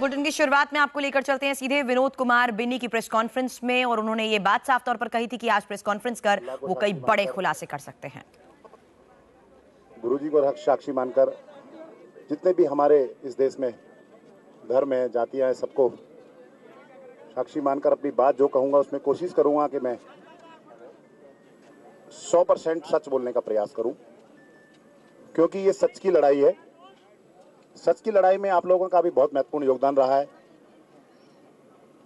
Bulletin की शुरुआत में आपको लेकर चलते हैं सीधे। विनोद कुमार बिन्नी की प्रेस कॉन्फ्रेंस में, और उन्होंने ये बात साफ़ तौर पर कही थी कि आज प्रेस कॉन्फ्रेंस कर वो कई बड़े खुलासे कर सकते हैं। गुरु जी को साक्षी मानकर जितने भी हमारे इस देश में धर्म है, जातियाँ हैं, सबको साक्षी मानकर अपनी बात जो कहूँगा उसमें कोशिश करूँगा कि मैं सौ परसेंट सच बोलने का प्रयास करूँ, क्योंकि ये सच की लड़ाई है। सच की लड़ाई में आप लोगों का भी बहुत महत्वपूर्ण योगदान रहा है।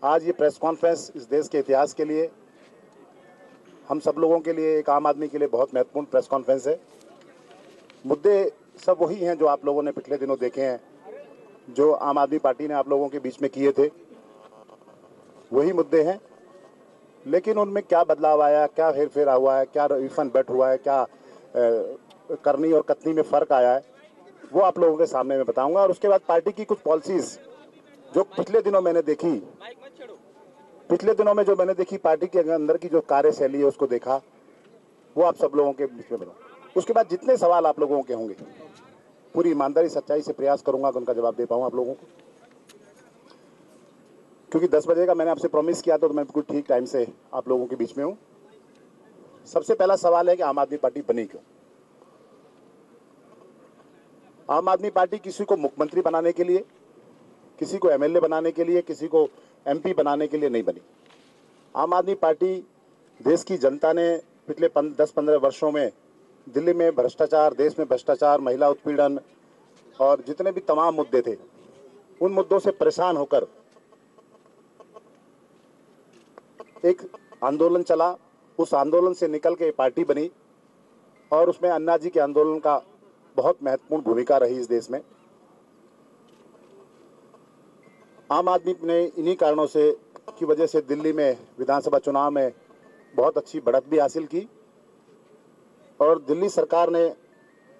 आज ये प्रेस कॉन्फ्रेंस इस देश के इतिहास के लिए, हम सब लोगों के लिए, एक आम आदमी के लिए बहुत महत्वपूर्ण प्रेस कॉन्फ्रेंस है। मुद्दे सब वही हैं जो आप लोगों ने पिछले दिनों देखे हैं, जो आम आदमी पार्टी ने आप लोगों के बीच में किए थे। वही मुद्दे हैं, लेकिन उनमें क्या बदलाव आया, क्या हेर फेरा हुआ है, क्या रिफंड बेट हुआ है, क्या करनी और कतनी में फ़र्क आया है। वो आप लोगों के सामने मैं बताऊँगा। और उसके बाद पार्टी की कुछ पॉलिसीज़ जो पिछले दिनों मैंने देखी। पिछले दिनों में जो मैंने देखी, पार्टी के अंदर की जो कार्यशैली है, उसको देखा। वो आप सब लोगों के बीच में बताऊँ। उसके बाद जितने सवाल आप लोगों के होंगे, पूरी ईमानदारी, सच्चाई से प्रयास करूँगा कि उनका जवाब दे पाऊँ आप लोगों को। क्योंकि 10 बजे का मैंने आपसे प्रॉमिस किया था तो मैं बिल्कुल ठीक टाइम से आप लोगों के बीच में हूँ। सबसे पहला सवाल है कि आम आदमी पार्टी बनी क्यों? आम आदमी पार्टी किसी को मुख्यमंत्री बनाने के लिए किसी को एमएलए बनाने के लिए किसी को एमपी बनाने के लिए नहीं बनी। आम आदमी पार्टी देश की जनता ने पिछले पन, दस पंद्रह वर्षों में दिल्ली में भ्रष्टाचार देश में भ्रष्टाचार महिला उत्पीड़न और जितने भी तमाम मुद्दे थे उन मुद्दों से परेशान होकर एक आंदोलन चला। उस आंदोलन से निकल के पार्टी बनी और उसमें अन्ना जी के आंदोलन का बहुत महत्वपूर्ण भूमिका रही इस देश में। आम आदमी ने इन्हीं कारणों से की वजह से दिल्ली में विधानसभा चुनाव में बहुत अच्छी बढ़त भी हासिल की और दिल्ली सरकार ने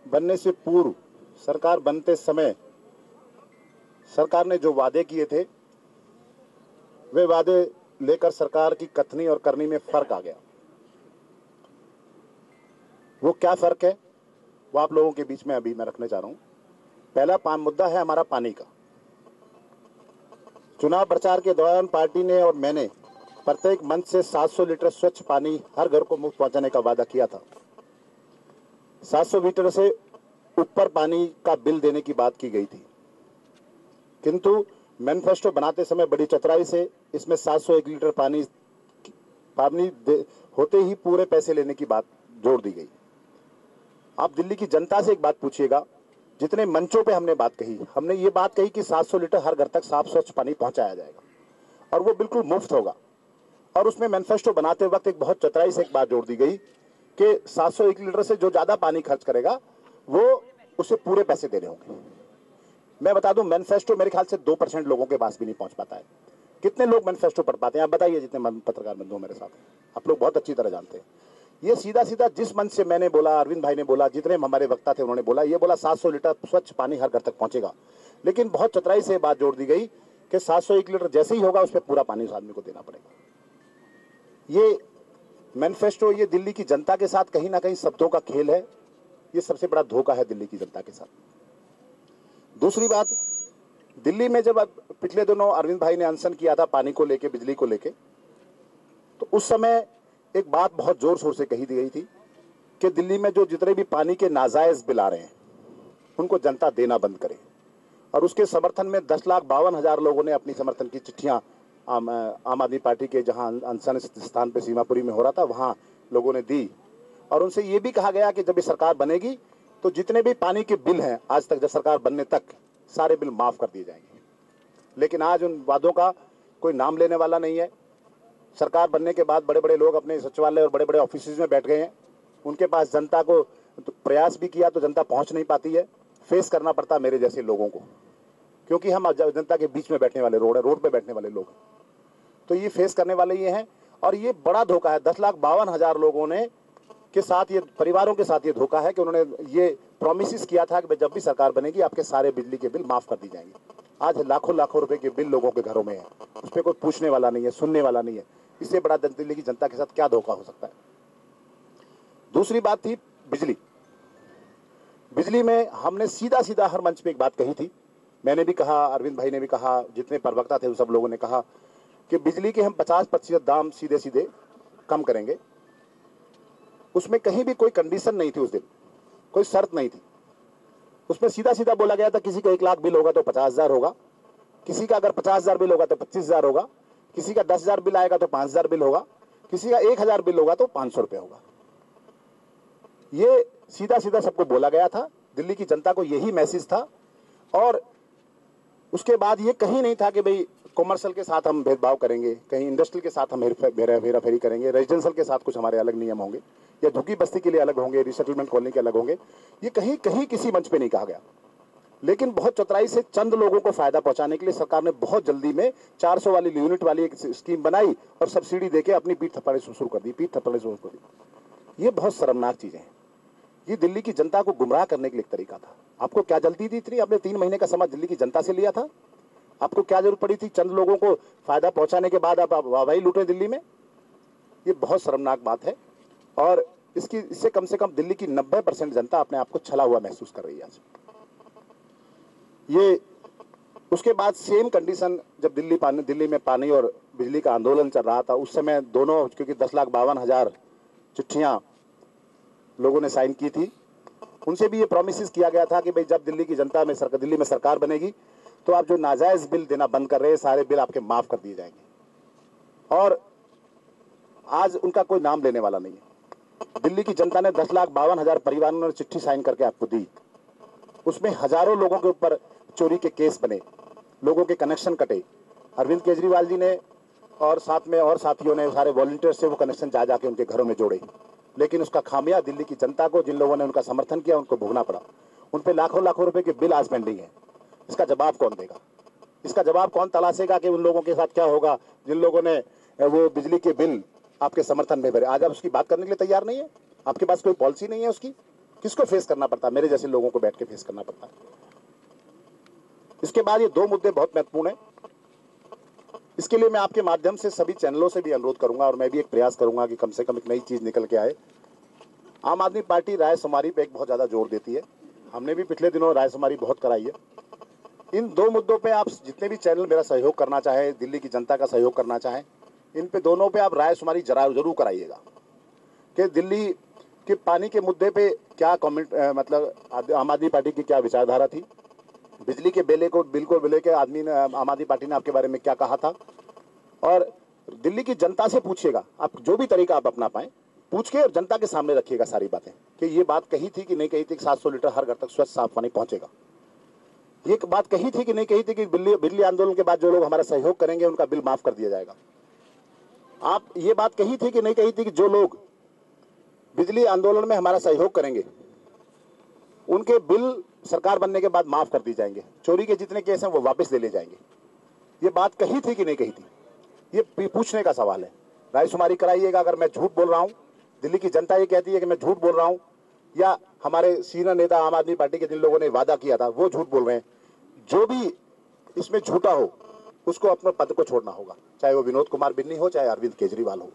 बनने से पूर्व, सरकार बनते समय सरकार ने जो वादे किए थे, वे वादे लेकर सरकार की कथनी और करनी में फ़र्क आ गया। वो क्या फ़र्क है? वो आप लोगों के बीच में अभी मैं रखने चाह रहा हूँ। पहला पान मुद्दा है हमारा पानी का। चुनाव प्रचार के दौरान पार्टी ने और मैंने प्रत्येक मंच से 700 लीटर स्वच्छ पानी हर घर को मुफ़्त पहुँचाने का वादा किया था। 700 लीटर से ऊपर पानी का बिल देने की बात की गई थी। किंतु मैनिफेस्टो बनाते समय बड़ी चतुराई से इसमें 701 लीटर पानी पानी होते ही पूरे पैसे लेने की बात जोड़ दी गई। आप दिल्ली की जनता से एक बात पूछिएगा। जितने मंचों पे हमने बात कही, हमने ये बात कही कि 700 लीटर हर घर तक साफ़ स्वच्छ पानी पहुँचाया जाएगा। और वो बिल्कुल मुफ़्त होगा। और उसमें मैनिफेस्टो बनाते वक्त एक बहुत चतराई से एक बात जोड़ दी गई कि 701 लीटर से जो ज़्यादा पानी खर्च करेगा, वो उसे पूरे पैसे देने होंगे। मैं बता दूँ मैनिफेस्टो मेरे ख्याल से दो परसेंट लोगों के पास भी नहीं पहुँच पाता है। कितने लोग मैनिफेस्टो पढ़ पाते हैं? आप बताइए जितने पत्रकार बंधु मेरे साथ आप लोग बहुत अच्छी तरह जानते हैं। ये सीधा सीधा जिस मंच से मैंने बोला, अरविंद भाई ने बोला, जितने हमारे वक्ता थे उन्होंने बोला, ये बोला 700 लीटर स्वच्छ पानी हर घर तक पहुंचेगा। लेकिन बहुत चतराई से बात जोड़ दी गई कि 701 लीटर जैसे ही होगा, उस पर पूरा पानी उस आदमी को देना पड़ेगा। ये मैनिफेस्टो ये दिल्ली की जनता के साथ कहीं ना कहीं शब्दों का खेल है। ये सबसे बड़ा धोखा है दिल्ली की जनता के साथ। दूसरी बात, दिल्ली में जब पिछले दिनों अरविंद भाई ने अनशन किया था पानी को लेके, बिजली को लेके तो उस समय एक बात बहुत ज़ोर शोर से कही दी गई थी कि दिल्ली में जो जितने भी पानी के नाजायज बिल आ रहे हैं उनको जनता देना बंद करे। और उसके समर्थन में दस लाख बावन हज़ार लोगों ने अपनी समर्थन की चिट्ठियाँ आम, आम आदमी पार्टी के जहाँ अनशन स्थान पर सीमापुरी में हो रहा था वहाँ लोगों ने दी। और उनसे ये भी कहा गया कि जब ये सरकार बनेगी तो जितने भी पानी के बिल हैं आज तक जब सरकार बनने तक सारे बिल माफ़ कर दिए जाएँगे। लेकिन आज उन वादों का कोई नाम लेने वाला नहीं है। सरकार बनने के बाद बड़े बड़े लोग अपने सचिवालय और बड़े बड़े ऑफ़िस में बैठ गए हैं। उनके पास जनता को प्रयास भी किया तो जनता पहुँच नहीं पाती है। फेस करना पड़ता मेरे जैसे लोगों को। क्योंकि हम जनता के बीच में बैठने वाले रोड है, रोड पे बैठने वाले लोग तो ये फेस करने वाले ये हैं और ये बड़ा धोखा है। दस लाख बावन हज़ार लोगों ने के साथ ये, परिवारों के साथ ये धोखा है कि उन्होंने ये प्रोमिस किया था कि जब भी सरकार बनेगी, आपके सारे बिजली के बिल माफ़ कर दी जाएँगे। आज लाखों लाखों रुपए के बिल लोगों के घरों में है। उस पर कोई पूछने वाला नहीं है, सुनने वाला नहीं है। इससे बड़ा दिल्ली की जनता के साथ क्या धोखा हो सकता है? दूसरी बात थी बिजली। बिजली में हमने सीधा सीधा हर मंच पे एक बात कही थी। मैंने भी कहा, अरविंद भाई ने भी कहा, जितने प्रवक्ता थे उन सब लोगों ने कहा कि बिजली के हम 50 प्रतिशत दाम सीधे सीधे कम करेंगे। उसमें कहीं भी कोई कंडीशन नहीं थी उस दिन। कोई शर्त नहीं थी। उसमें सीधा सीधा बोला गया था, किसी का एक लाख बिल होगा तो पचास हज़ार होगा। किसी का अगर पचास हज़ार बिल होगा तो पच्चीस हज़ार होगा। किसी का दस हज़ार बिल आएगा तो पाँच हज़ार बिल होगा, किसी का एक हज़ार बिल होगा तो पाँच सौ रुपये होगा। ये सीधा सीधा सबको बोला गया था, दिल्ली की जनता को यही मैसेज था, और उसके बाद ये कहीं नहीं था कि भाई कॉमर्शियल के साथ हम भेदभाव करेंगे, कहीं इंडस्ट्रियल के साथ हम हेरा फेरी करेंगे रेजिडेंशियल के साथ कुछ हमारे अलग नियम होंगे, या झुकी बस्ती के लिए अलग होंगे रिसेटलमेंट कॉलोनी के अलग होंगे, ये कहीं कहीं किसी मंच पे नहीं कहा गया। लेकिन बहुत चतुराई से चंद लोगों को फ़ायदा पहुँचाने के लिए सरकार ने बहुत जल्दी में 400 वाली यूनिट वाली एक स्कीम बनाई और सब्सिडी देके अपनी पीठ थप्पड़े शुरू कर दी, पीठ थप्पड़े शुरू कर दी। ये बहुत शर्मनाक चीज़ें हैं। ये दिल्ली की जनता को गुमराह करने के लिए एक तरीका था। आपको क्या जल्दी दी थी? आपने तीन महीने का समय दिल्ली की जनता से लिया था। आपको क्या ज़रूरत पड़ी थी चंद लोगों को फ़ायदा पहुँचाने के बाद आप वाहवाही लूटे दिल्ली में? ये बहुत शर्मनाक बात है और इसकी, इससे कम से कम दिल्ली की 90 परसेंट जनता अपने आप को छला हुआ महसूस कर रही है आज। ये उसके बाद सेम कंडीशन जब दिल्ली पानी, दिल्ली में पानी और बिजली का आंदोलन चल रहा था, उस समय दोनों, क्योंकि दस लाख बावन हज़ार चिट्ठियाँ लोगों ने साइन की थी, उनसे भी ये प्रोमिस किया गया था कि भाई जब दिल्ली की जनता में सरकार दिल्ली में सरकार बनेगी तो आप जो नाजायज बिल देना बंद कर रहे हैं, सारे बिल आपके माफ़ कर दिए जाएँगे। और आज उनका कोई नाम लेने वाला नहीं है। दिल्ली की जनता ने दस लाख बावन हज़ार परिवारों ने चिट्ठी साइन करके आपको दी। उसमें हज़ारों लोगों के ऊपर चोरी के केस बने, लोगों के कनेक्शन कटे। अरविंद केजरीवाल जी ने और साथ में और साथियों ने, सारे वॉलंटियर से वो कनेक्शन जा जाके उनके घरों में जोड़े। लेकिन उसका खामिया दिल्ली की जनता को, जिन लोगों ने उनका समर्थन किया, उनको भोगना पड़ा। उन पे लाखों लाखों रुपए के बिल आज पेंडिंग है। इसका जवाब कौन देगा? इसका जवाब कौन तलाशेगा कि उन लोगों के साथ क्या होगा, जिन लोगों ने वो बिजली के बिल आपके समर्थन में भरे? आज आप उसकी बात करने के लिए तैयार नहीं है? आपके पास कोई पॉलिसी नहीं है उसकी? किसको फेस करना पड़ता? मेरे जैसे लोगों को बैठ के फेस करना पड़ता। है इसके बाद ये दो मुद्दे बहुत महत्वपूर्ण है। इसके लिए मैं आपके माध्यम से सभी चैनलों से भी अनुरोध करूँगा और मैं भी एक प्रयास करूँगा कि कम से कम एक नई चीज़ निकल के आए। आम आदमी पार्टी राय सुमारी पे एक बहुत ज़्यादा ज़ोर देती है। हमने भी पिछले दिनों राय सुमारी बहुत कराई है। इन दो मुद्दों पे आप जितने भी चैनल मेरा सहयोग करना चाहे, दिल्ली की जनता का सहयोग करना चाहे, इन पे दोनों पे आप राय शुमारी जरा ज़रूर कराइएगा। कि दिल्ली के पानी के मुद्दे पे क्या कमेंट मतलब आम आदमी पार्टी की क्या विचारधारा थी? बिजली के बेले को बिल को के आदमी ने, आम आदमी पार्टी ने आपके बारे में क्या कहा था? और दिल्ली की जनता से पूछिएगा, आप जो भी तरीका आप अपना पाए, पूछ के और जनता के सामने रखिएगा सारी बातें, कि ये बात कही थी कि नहीं कही थी सात सौ लीटर हर घर तक स्वच्छ, साफ़ पानी पहुंचेगा। ये बात कही थी कि नहीं कही थी कि बिल्ली, बिजली आंदोलन के बाद जो लोग हमारा सहयोग करेंगे, उनका बिल माफ़ कर दिया जाएगा। आप ये बात कही थी कि नहीं कही थी कि जो लोग बिजली आंदोलन में हमारा सहयोग करेंगे, उनके बिल सरकार बनने के बाद माफ़ कर दी जाएँगे। चोरी के जितने केस हैं, वो वापस ले ले जाएँगे। ये बात कही थी कि नहीं कही थी? ये पूछने का सवाल है। रायशुमारी कराइएगा अगर मैं झूठ बोल रहा हूँ। दिल्ली की जनता ये कहती है कि मैं झूठ बोल रहा हूँ। या हमारे सीनियर नेता आम आदमी पार्टी के जिन लोगों ने वादा किया था, वो झूठ बोल रहे हैं। जो भी इसमें झूठा हो, उसको अपने पद को छोड़ना होगा। चाहे वो विनोद कुमार बिन्नी हो, चाहे अरविंद केजरीवाल हो।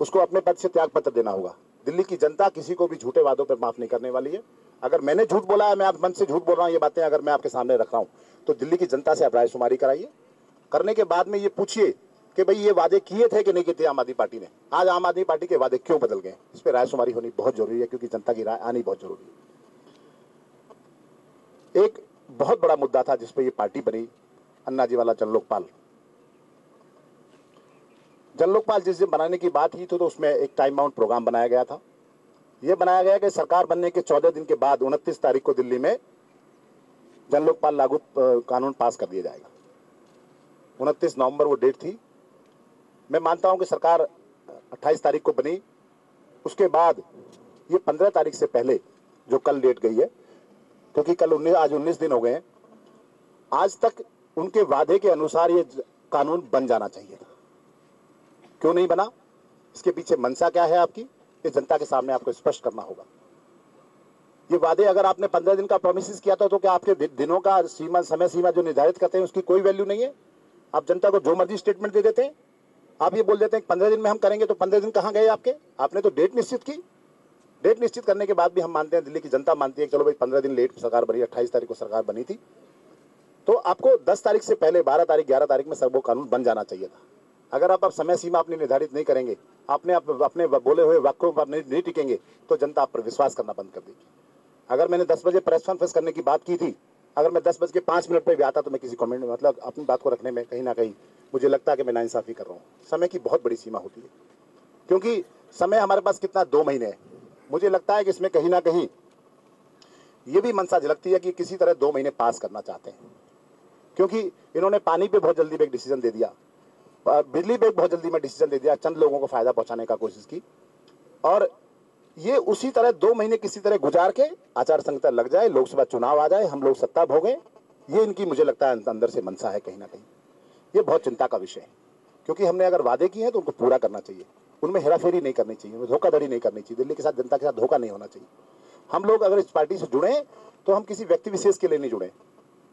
उसको अपने पद से त्याग पत्र देना होगा। दिल्ली की जनता किसी को भी झूठे वादों पर माफ़ नहीं करने वाली है। अगर मैंने झूठ बोला है मैं आप मन से झूठ बोल रहा हूँ ये बातें अगर मैं आपके सामने रख रहा हूँ तो दिल्ली की जनता से आप रायशुमारी कराइए। करने के बाद में ये पूछिए कि भाई ये वादे किए थे कि नहीं किए थे आम आदमी पार्टी ने? आज आम आदमी पार्टी के वादे क्यों बदल गए? इस पर रायशुमारी होनी बहुत ज़रूरी है क्योंकि जनता की राय आनी बहुत ज़रूरी है। एक बहुत बड़ा मुद्दा था जिसपे ये पार्टी बनी अन्ना जी वाला जनलोकपाल जनलोकपाल जिस दिन बनाने की बात ही तो, तो उसमें एक टाइम बाउंड प्रोग्राम बनाया गया था। यह बनाया गया कि सरकार बनने के चौदह दिन के बाद, उनतीस तारीख को दिल्ली में जन लोकपाल लागू कानून पास कर दिया जाएगा। उनतीस नवंबर वो डेट थी। मैं मानता हूँ कि सरकार 28 तारीख को बनी। उसके बाद ये 15 तारीख से पहले जो कल डेट गई है, क्योंकि कल उन्नीस, आज उन्नीस दिन हो गए हैं, आज तक उनके वादे के अनुसार ये कानून बन जाना चाहिए क्यों नहीं बना? इसके पीछे मनसा क्या है आपकी? ये जनता के सामने आपको स्पष्ट करना होगा। ये वादे अगर आपने पंद्रह दिन का प्रोमिस किया था तो क्या आपके दिनों का सीमा समय सीमा जो निर्धारित करते हैं, उसकी कोई वैल्यू नहीं है? आप जनता को जो मर्ज़ी स्टेटमेंट दे देते हैं। आप ये बोल देते हैं पंद्रह दिन में हम करेंगे तो पंद्रह दिन कहाँ गए आपके? आपने तो डेट निश्चित की। डेट निश्चित करने के बाद भी हम मानते हैं, दिल्ली की जनता मानती है चलो भाई, पंद्रह दिन लेट सरकार बनी, अट्ठाईस तारीख को सरकार बनी थी। तो आपको 10 तारीख से पहले 12 तारीख 11 तारीख में सब वो कानून बन जाना चाहिए था। अगर आप आप समय सीमा अपनी निर्धारित नहीं करेंगे आपने आप अपने बोले हुए वाक्यों पर नहीं, नहीं टिकेंगे तो जनता आप पर विश्वास करना बंद कर देगी। अगर मैंने 10 बजे प्रेस कॉन्फ्रेंस करने की बात की थी अगर मैं 10 बज के पाँच मिनट पर भी आता तो मैं किसी कमेंट में मतलब अपनी बात को रखने में कहीं ना कहीं मुझे लगता है कि मैं नाइंसाफी कर रहा हूँ। समय की बहुत बड़ी सीमा होती है। क्योंकि समय हमारे पास कितना दो महीने है। मुझे लगता है कि इसमें कहीं ना कहीं ये भी मनसा झलकती है कि किसी तरह दो महीने पास करना चाहते हैं। क्योंकि इन्होंने पानी पे बहुत जल्दी में एक डिसीज़न दे दिया। बिजली पे बहुत जल्दी में डिसीज़न दे दिया, चंद लोगों को फ़ायदा पहुँचाने का कोशिश की। और ये उसी तरह दो महीने किसी तरह गुजार के आचार संहिता लग जाए, लोकसभा चुनाव आ जाए, हम लोग सत्ता भोगें, ये इनकी मुझे लगता है अंदर से मनसा है कहीं ना कहीं। ये बहुत चिंता का विषय है, क्योंकि हमने अगर वादे किए हैं तो उनको पूरा करना चाहिए। उनमें हेराफेरी नहीं करनी चाहिए उनमें धोखाधड़ी नहीं करनी चाहिए, दिल्ली के साथ जनता के साथ धोखा नहीं होना चाहिए। हम लोग अगर इस पार्टी से जुड़े तो हम किसी व्यक्ति विशेष के लिए नहीं जुड़े।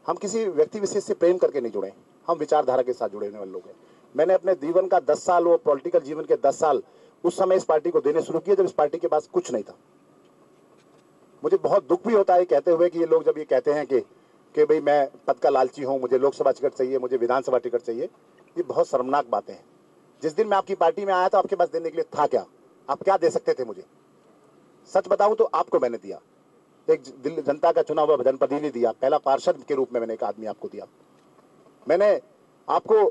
हम किसी व्यक्ति विशेष से प्रेम करके नहीं जुड़े। हम विचारधारा के साथ जुड़े हुए वाले लोग हैं। मैंने अपने जीवन का दस साल, वो पॉलिटिकल जीवन के दस साल, उस समय इस पार्टी को देने शुरू किए जब इस पार्टी के पास कुछ नहीं था। मुझे बहुत दुख भी होता है कहते हुए कि ये लोग जब ये कहते हैं कि कि भाई मैं पद का लालची हूँ, मुझे लोकसभा टिकट चाहिए, मुझे विधानसभा टिकट चाहिए, ये बहुत शर्मनाक बातें हैं। जिस दिन मैं आपकी पार्टी में आया था, आपके पास देने के लिए था क्या? आप क्या दे सकते थे मुझे? सच बताऊँ तो आपको मैंने दिया। एक दिल्ली जनता का चुना हुआ जनप्रतिनिधि दिया। पहला पार्षद के रूप में मैंने एक आदमी आपको दिया। मैंने आपको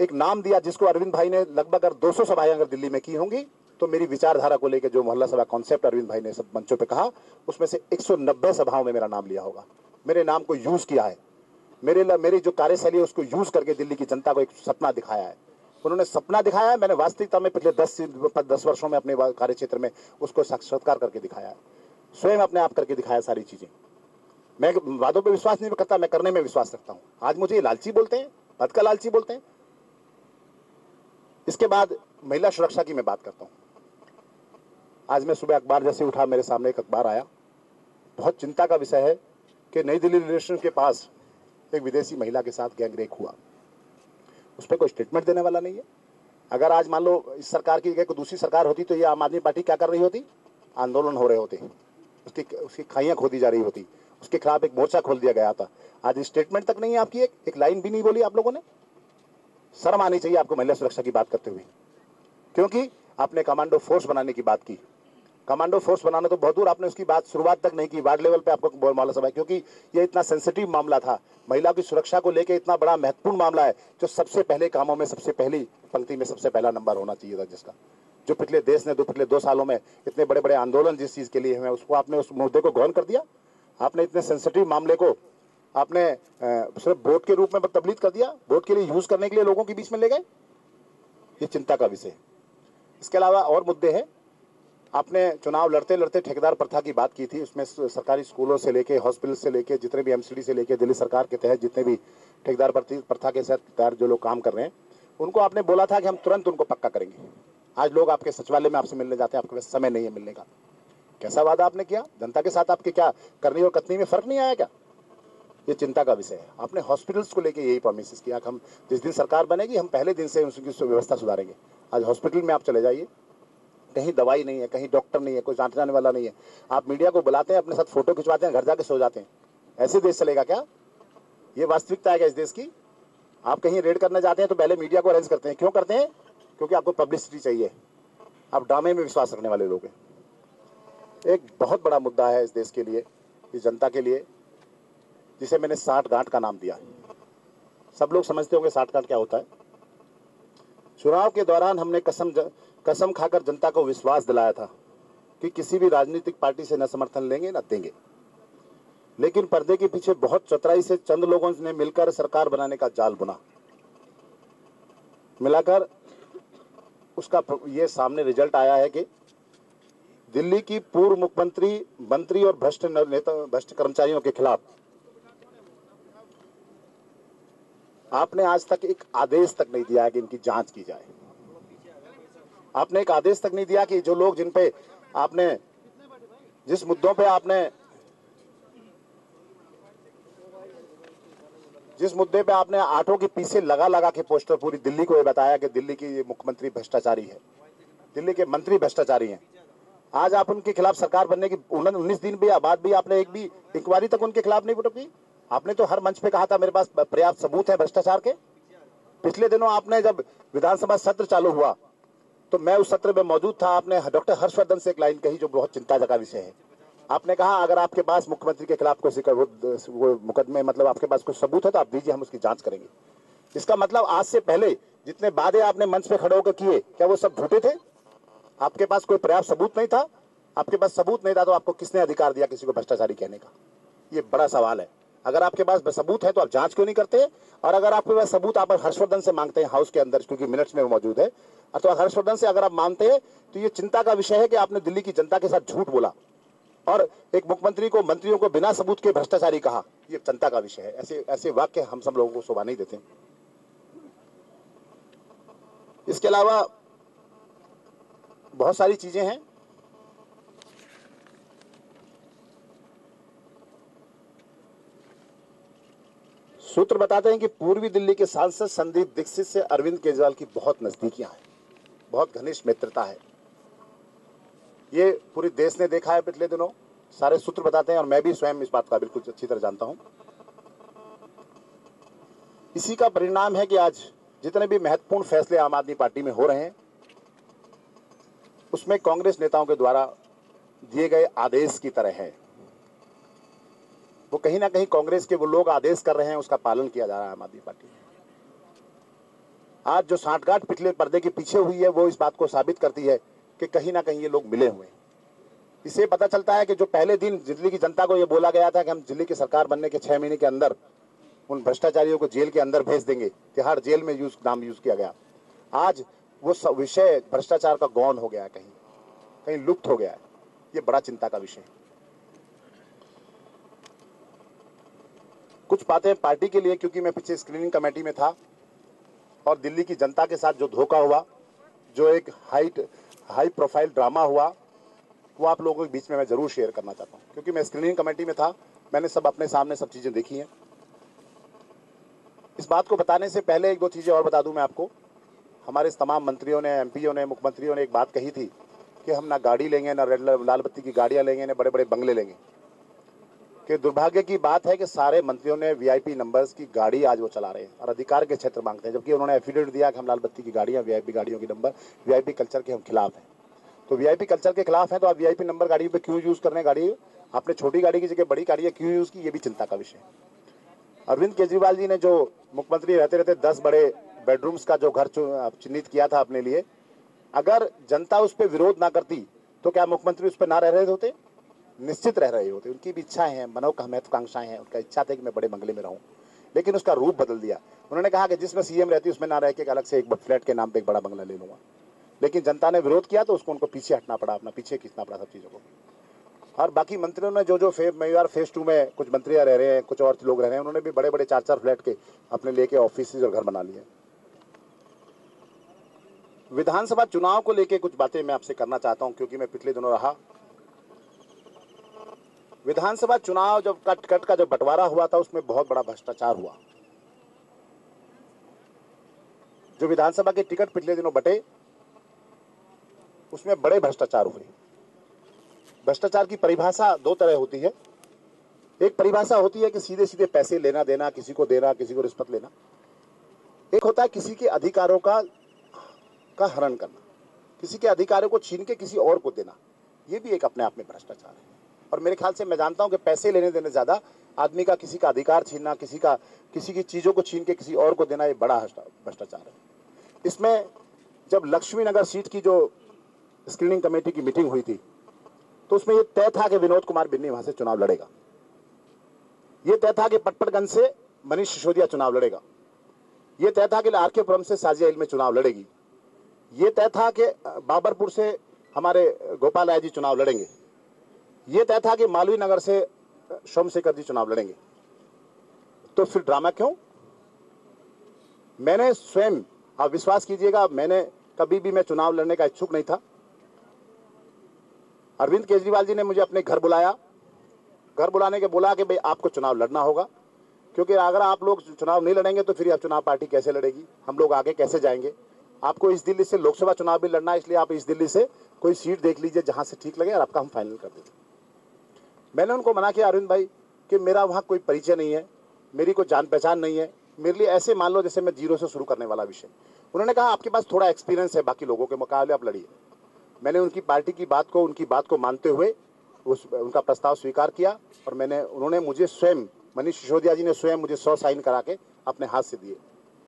एक नाम दिया जिसको अरविंद भाई ने लगभग अगर 200 सभाएँ अगर दिल्ली में की होंगी तो मेरी विचारधारा को लेकर जो मोहल्ला सभा कॉन्सेप्ट अरविंद भाई ने सब मंचों पे कहा, उसमें से 190 सभाओं में मेरा नाम लिया होगा। मेरे नाम को यूज़ किया है। मेरे मेरी जो कार्यशैली है, उसको यूज़ करके दिल्ली की जनता को एक सपना दिखाया है। उन्होंने सपना दिखाया है, मैंने वास्तविकता में पिछले दस दस वर्षों में अपने कार्य क्षेत्र में उसको साक्षात्कार करके दिखाया है। स्वयं अपने आप करके दिखाया सारी चीज़ें। मैं वादों पे विश्वास नहीं करता, मैं करने में विश्वास रखता हूँ। आज मुझे लालची बोलते हैं, पद का लालची बोलते हैं। इसके बाद महिला सुरक्षा की मैं बात करता हूँ। आज मैं सुबह अखबार जैसे उठा, मेरे सामने एक अखबार आया। बहुत चिंता का विषय है कि नई दिल्ली रिलेशन के पास एक विदेशी महिला के साथ गैंग रेप हुआ। उस पर कोई स्टेटमेंट देने वाला नहीं है। अगर आज मान लो इस सरकार की जगह कोई दूसरी सरकार होती तो ये आम आदमी पार्टी क्या कर रही होती? आंदोलन हो रहे होते। उसकी उसकी खाइयाँ खोदी जा रही होती। उसके खिलाफ एक मोर्चा खोल दिया गया था। आज स्टेटमेंट तक नहीं है आपकी एक एक लाइन भी नहीं बोली आप लोगों ने। शर्म आनी चाहिए आपको महिला सुरक्षा की बात करते हुए। क्योंकि आपने कमांडो फोर्स बनाने की बात की। कमांडो फोर्स बनाना तो बहुत दूर आपने उसकी बात शुरुआत तक नहीं की वार्ड लेवल पे आपको मालूम है क्योंकि ये इतना सेंसिटिव मामला था। महिला की सुरक्षा को लेकर इतना बड़ा महत्वपूर्ण मामला है, जो सबसे पहले कामों में, सबसे पहली पंक्ति में, सबसे पहला नंबर होना चाहिए था जिसका। जो पिछले देश ने दो पिछले दो सालों में इतने बड़े बड़े आंदोलन जिस चीज़ के लिए हुए उसको आपने उस मुद्दे को गौन कर दिया। आपने इतने सेंसिटिव मामले को आपने सिर्फ़ वोट के रूप में तबलीग कर दिया वोट के लिए यूज़ करने के लिए लोगों के बीच में ले गए? ये चिंता का विषय है। इसके अलावा और मुद्दे हैं। आपने चुनाव लड़ते लड़ते ठेकेदार प्रथा की बात की थी, उसमें सरकारी स्कूलों से लेके हॉस्पिटल से लेके, जितने भी एमसीडी से लेके, दिल्ली सरकार के तहत जितने भी ठेकेदार प्रथा के तहत जो लोग काम कर रहे हैं, उनको आपने बोला था कि हम तुरंत उनको पक्का करेंगे। आज लोग आपके सचिवालय में आपसे मिलने जाते हैं, आपके पास समय नहीं है मिलने का। कैसा वादा आपने किया? जनता के साथ आपके क्या करनी और कथनी में फ़र्क नहीं आया क्या? ये चिंता का विषय है। आपने हॉस्पिटल्स को लेकर यही प्रोमिस किया हम जिस दिन सरकार बनेगी, हम पहले दिन से उसकी व्यवस्था सुधारेंगे। आज हॉस्पिटल में आप चले जाइए। कहीं दवाई नहीं है, कहीं डॉक्टर नहीं है, कोई जाँच जाने वाला नहीं है। आप मीडिया को बुलाते हैं, अपने साथ फ़ोटो खिंचवाते हैं, घर जाके सो जाते हैं। ऐसे देश चलेगा क्या? ये वास्तविकता है क्या इस देश की? आप कहीं रेड करने जाते हैं तो पहले मीडिया को अरेंज करते हैं। क्यों करते हैं? क्योंकि आपको पब्लिसिटी चाहिए। आप ड्रामे में विश्वास रखने वाले लोग हैं। एक बहुत बड़ा मुद्दा है इस देश के लिए, इस जनता के लिए। जिसे मैंने साठ गांठ का नाम दिया सब लोग समझते होंगे साठ गांठ क्या होता है। चुनाव के दौरान हमने कसम ज, कसम खाकर जनता को विश्वास दिलाया था कि किसी भी राजनीतिक पार्टी से न समर्थन लेंगे न देंगे। लेकिन पर्दे के पीछे बहुत चतुराई से चंद लोगों ने मिलकर सरकार बनाने का जाल बुना। मिलाकर उसका ये सामने रिज़ल्ट आया है कि दिल्ली की पूर्व मुख्यमंत्री मंत्री और भ्रष्ट नेता भ्रष्ट कर्मचारियों के खिलाफ आपने आज तक एक आदेश तक नहीं दिया है कि इनकी जाँच की जाए। आपने एक आदेश तक नहीं दिया कि जो लोग जिन पे आपने, जिस मुद्दों पे आपने, जिस मुद्दे पे आपने आठों के पीछे लगा लगा के पोस्टर पूरी दिल्ली को ये बताया कि दिल्ली की मुख्यमंत्री भ्रष्टाचारी है, दिल्ली के मंत्री भ्रष्टाचारी हैं। आज आप उनके खिलाफ सरकार बनने की उन्नीस दिन भी बाद भी आपने एक भी इंक्वायरी तक उनके खिलाफ नहीं की आपने तो हर मंच पे कहा था मेरे पास पर्याप्त सबूत है भ्रष्टाचार के। पिछले दिनों आपने जब विधानसभा सत्र चालू हुआ तो मैं उस सत्र में मौजूद था। आपने डॉक्टर हर्षवर्धन से एक लाइन कही जो बहुत चिंता का विषय है। आपने कहा अगर आपके पास मुख्यमंत्री के खिलाफ कोई वो, मुकदमे मतलब आपके पास कुछ सबूत है तो आप दीजिए हम उसकी जाँच करेंगे। इसका मतलब आज से पहले जितने वादे आपने मंच पे खड़े होकर किए क्या वो सब झूठे थे? आपके पास कोई पर्याप्त सबूत नहीं था? आपके पास सबूत नहीं था तो आपको किसने अधिकार दिया किसी को भ्रष्टाचारी कहने का? ये बड़ा सवाल है। अगर आपके पास सबूत है तो आप जाँच क्यों नहीं करते? और अगर आपके पास सबूत, आप हर्षवर्धन से मांगते हैं हाउस के अंदर, क्योंकि मिनट्स में मौजूद है। अथवा हर्षवर्धन से अगर आप मानते हैं तो ये चिंता का विषय है कि आपने दिल्ली की जनता के साथ झूठ बोला। और एक मुख्यमंत्री को, मंत्रियों को बिना सबूत के भ्रष्टाचारी कहा, ये चिंता का विषय है। ऐसे ऐसे वाक्य हम सब लोगों को शोभा नहीं देते। इसके अलावा बहुत सारी चीज़ें हैं। सूत्र बताते हैं कि पूर्वी दिल्ली के सांसद संदीप दीक्षित से अरविंद केजरीवाल की बहुत नजदीकियाँ हैं, बहुत घनिष्ठ मित्रता है। ये पूरे देश ने देखा है पिछले दिनों। सारे सूत्र बताते हैं और मैं भी स्वयं इस बात का बिल्कुल अच्छी तरह जानता हूँ। इसी का परिणाम है कि आज जितने भी महत्वपूर्ण फैसले आम आदमी पार्टी में हो रहे हैं, उसमें कांग्रेस नेताओं के द्वारा दिए गए आदेश की तरह है। वो कहीं ना कहीं कांग्रेस के वो लोग आदेश कर रहे हैं, उसका पालन किया जा रहा है आम आदमी पार्टी आज जो साठगांठ पिछले पर्दे के पीछे हुई है, वो इस बात को साबित करती है कि कहीं ना कहीं ये लोग मिले हुए इसे पता चलता है कि जो पहले दिन दिल्ली की जनता को ये बोला गया था कि हम दिल्ली की सरकार बनने के छह महीने के अंदर उन भ्रष्टाचारियों को जेल के अंदर भेज देंगे तिहाड़ जेल में यूज़, नाम यूज़ किया गया। आज वो विषय भ्रष्टाचार का गौन हो गया है कहीं कहीं लुप्त हो गया है। ये बड़ा चिंता का विषय है। कुछ बातें पार्टी के लिए, क्योंकि मैं पीछे स्क्रीनिंग कमेटी में था और दिल्ली की जनता के साथ जो धोखा हुआ, जो एक हाइट हाई प्रोफ़ाइल ड्रामा हुआ, वो आप लोगों के बीच में मैं ज़रूर शेयर करना चाहता हूँ। क्योंकि मैं स्क्रीनिंग कमेटी में था, मैंने सब अपने सामने सब चीज़ें देखी हैं। इस बात को बताने से पहले एक दो चीज़ें और बता दूँ मैं आपको। हमारे तमाम मंत्रियों ने एमपीओ ने, मुख्यमंत्रियों ने एक बात कही थी कि हम ना गाड़ी लेंगे, ना रेड, लाल बत्ती की गाड़ियाँ लेंगे, ना बड़े बड़े बंगले लेंगे। कि दुर्भाग्य की बात है कि सारे मंत्रियों ने वीआईपी नंबर्स की गाड़ी आज वो चला रहे हैं और अधिकार के क्षेत्र मांगते हैं, जबकि उन्होंने एफिडेविट दिया कि हम लाल बत्ती की गाड़ियाँ वीआईपी गाड़ियों की नंबर वीआईपी कल्चर के हम खिलाफ हैं। तो वीआईपी कल्चर के खिलाफ है तो आप वीआईपी नंबर गाड़ी पे क्यों यूज़ कर रहे हैं गाड़ी? आपने छोटी गाड़ी की जगह, बड़ी गाड़ियाँ क्यों यूज़ की? ये भी चिंता का विषय है। अरविंद केजरीवाल जी ने जो मुख्यमंत्री रहते रहते दस बड़े बेडरूम्स का जो घर चिन्हित किया था अपने लिए, अगर जनता उस पर विरोध ना करती तो क्या मुख्यमंत्री उस पर ना रह रहे होते? निश्चित रह रहे होते, उनकी भी इच्छाएँ हैं, मनो महत्वाकांक्षाएँ हैं, उनका इच्छा थे कि मैं बड़े बंगले में रहूँ, लेकिन उसका रूप बदल दिया। उन्होंने कहा कि जिसमें सीएम रहती, उसमें ना रह के अलग से एक फ्लैट के नाम पे एक बड़ा बंगला ले लूँगा। लेकिन जनता ने विरोध किया तो उसको, उनको पीछे हटना पड़ा, अपना पीछे खींचना पड़ा सब चीज़ों को। और बाकी मंत्रियों ने जो जो फे मेवार फ़ेज़ टू में कुछ मंत्रियाँ रह रहे हैं, कुछ और लोग रह रहे हैं, उन्होंने भी बड़े बड़े चार चार फ्लैट के अपने लेके ऑफ़िस और घर बना लिए। विधानसभा चुनाव को लेके कुछ बातें मैं आपसे करना चाहता हूँ, क्योंकि मैं पिछले दिनों रहा। विधानसभा चुनाव जब कट कट का जब बंटवारा हुआ था, उसमें बहुत बड़ा भ्रष्टाचार हुआ। जो विधानसभा के टिकट पिछले दिनों बटे, उसमें बड़े भ्रष्टाचार हुए। भ्रष्टाचार की परिभाषा दो तरह होती है। एक परिभाषा होती है कि सीधे सीधे पैसे लेना देना, किसी को देना, किसी को रिश्वत लेना। एक होता है किसी के अधिकारों का का हरण करना। किसी के अधिकारों को छीन के किसी और को देना। यह भी एक अपने आप में भ्रष्टाचार है। और मेरे ख्याल से मैं जानता हूँ कि पैसे लेने देने ज़्यादा आदमी का किसी का अधिकार छीनना, किसी का, किसी की चीज़ों को छीन के किसी और को देना, ये बड़ा भ्रष्टाचार है। इसमें जब लक्ष्मी नगर सीट की जो स्क्रीनिंग कमेटी की मीटिंग हुई थी तो उसमें यह तय था कि विनोद कुमार बिन्नी वहाँ से चुनाव लड़ेगा। यह तय था कि पटपटगंज से मनीष सिसोदिया चुनाव लड़ेगा। यह तय था कि आरकेपुरम से साजिया में चुनाव लड़ेगी। यह तय था कि बाबरपुर से हमारे गोपाल राय जी चुनाव लड़ेंगे। यह तय था कि मालवी नगर से सोमशेखर जी चुनाव लड़ेंगे। तो फिर ड्रामा क्यों? मैंने स्वयं, आप विश्वास कीजिएगा, मैंने कभी भी मैं चुनाव लड़ने का इच्छुक नहीं था। अरविंद केजरीवाल जी ने मुझे अपने घर बुलाया। घर बुलाने के बोला कि भाई आपको चुनाव लड़ना होगा, क्योंकि अगर आप लोग चुनाव नहीं लड़ेंगे तो फिर आप चुनाव पार्टी कैसे लड़ेगी? हम लोग आगे कैसे जाएँगे? आपको इस दिल्ली से लोकसभा चुनाव भी लड़ना है, इसलिए आप इस दिल्ली से कोई सीट देख लीजिए जहाँ से ठीक लगे और आपका हम फाइनल कर देंगे। मैंने उनको मना किया अरविंद भाई, कि मेरा वहाँ कोई परिचय नहीं है, मेरी कोई जान पहचान नहीं है, मेरे लिए ऐसे मान लो जैसे मैं ज़ीरो से शुरू करने वाला विषय। उन्होंने कहा, आपके पास थोड़ा एक्सपीरियंस है, बाकी लोगों के मुकाबले आप लड़िए। मैंने उनकी पार्टी की बात को, उनकी बात को मानते हुए उस, उनका प्रस्ताव स्वीकार किया और मैंने, उन्होंने मुझे स्वयं, मनीष सिसोदिया जी ने स्वयं मुझे सौ साइन करा के अपने हाथ से दिए।